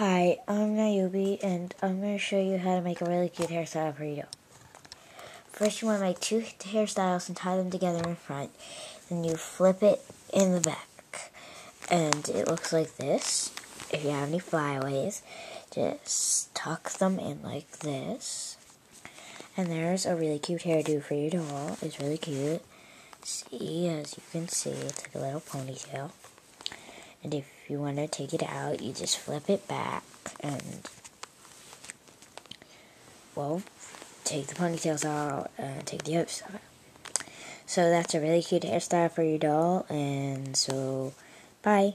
Hi, I'm Nayubi, and I'm going to show you how to make a really cute hairstyle for doll. First, you want to make two hairstyles and tie them together in front. Then you flip it in the back, and it looks like this. If you have any flyaways, just tuck them in like this. And there's a really cute hairdo for your doll. It's really cute. See, as you can see, it's like a little ponytail. And if you want to take it out, you just flip it back and, well, take the ponytails out and take the other side out. So that's a really cute hairstyle for your doll, and so, bye.